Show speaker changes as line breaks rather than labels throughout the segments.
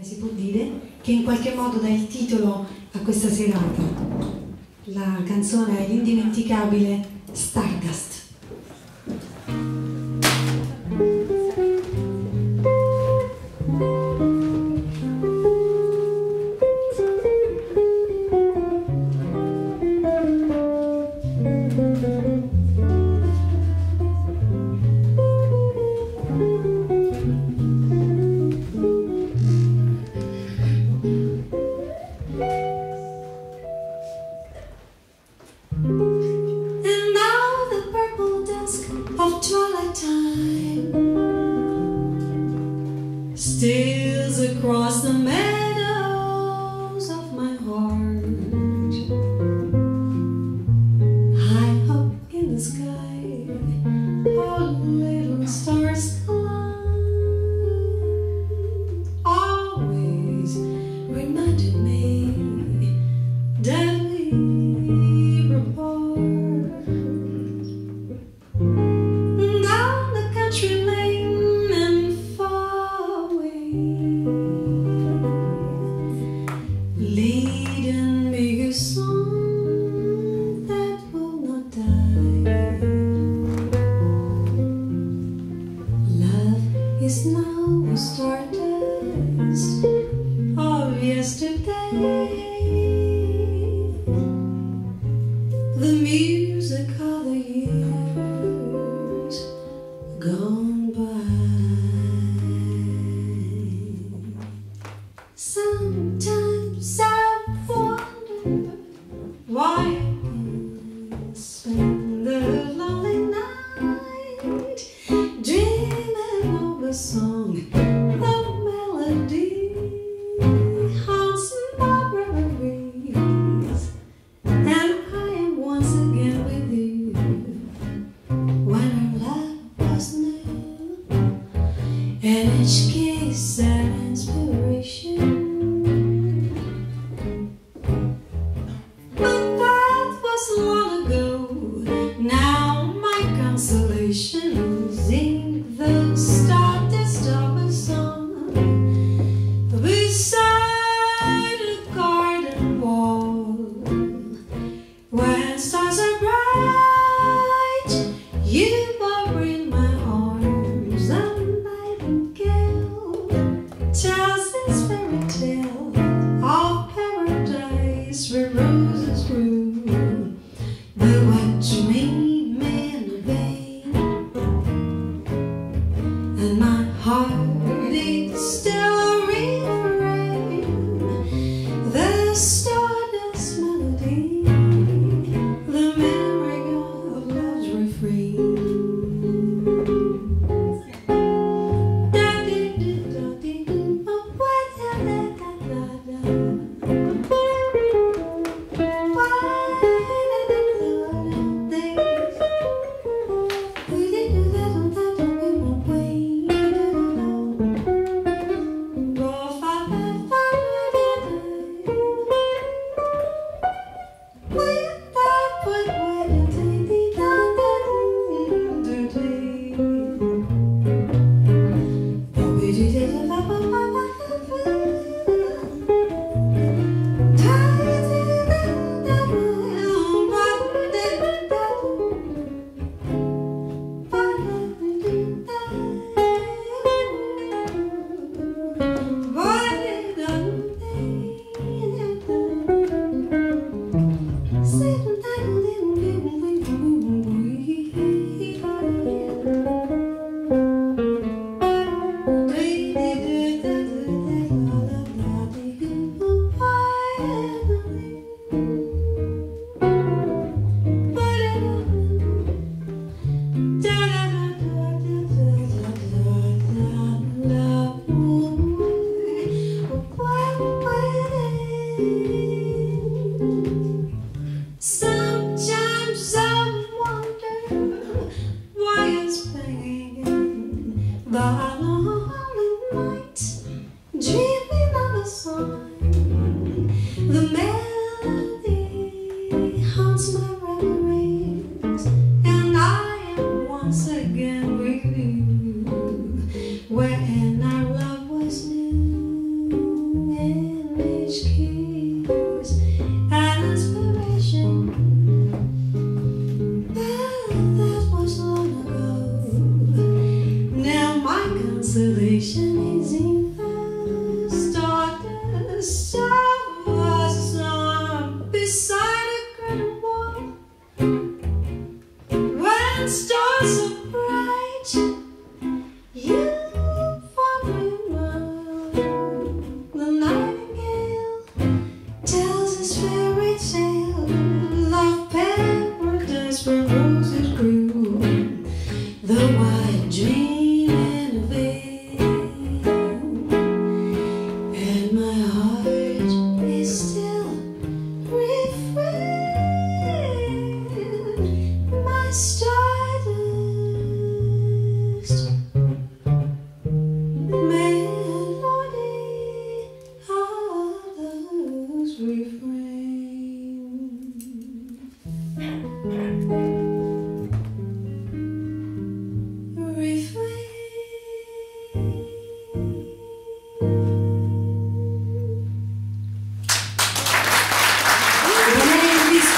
si può dire, che in qualche modo dà il titolo a questa serata. La canzone è l'indimenticabile Stardust. is now the starters of yesterday. The music of the year. You la la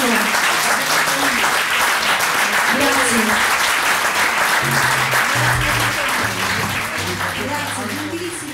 Grazie. Grazie. Grazie, gentilissimi.